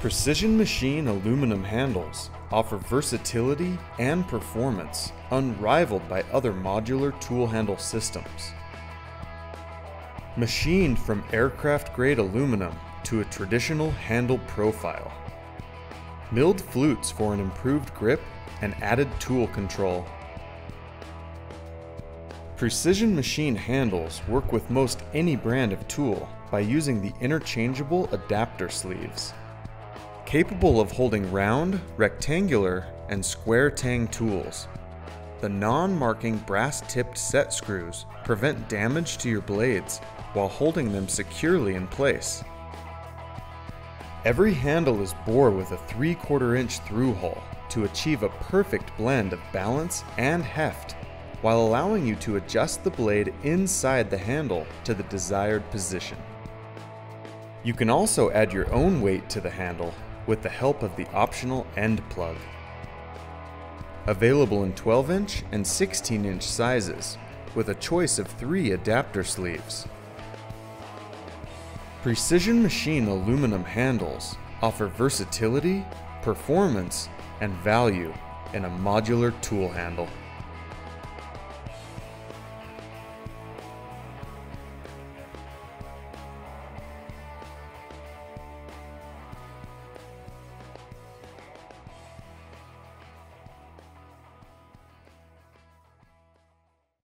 Precision Machine aluminum handles offer versatility and performance unrivaled by other modular tool handle systems. Machined from aircraft grade aluminum to a traditional handle profile. Milled flutes for an improved grip and added tool control. Precision machine handles work with most any brand of tool by using the interchangeable adapter sleeves. Capable of holding round, rectangular, and square tang tools. The non-marking brass-tipped set screws prevent damage to your blades while holding them securely in place. Every handle is bore with a 3 quarter inch through hole to achieve a perfect blend of balance and heft while allowing you to adjust the blade inside the handle to the desired position. You can also add your own weight to the handle with the help of the optional end plug. Available in 12 inch and 16 inch sizes with a choice of three adapter sleeves. Precision Machine aluminum handles offer versatility, performance, and value in a modular tool handle.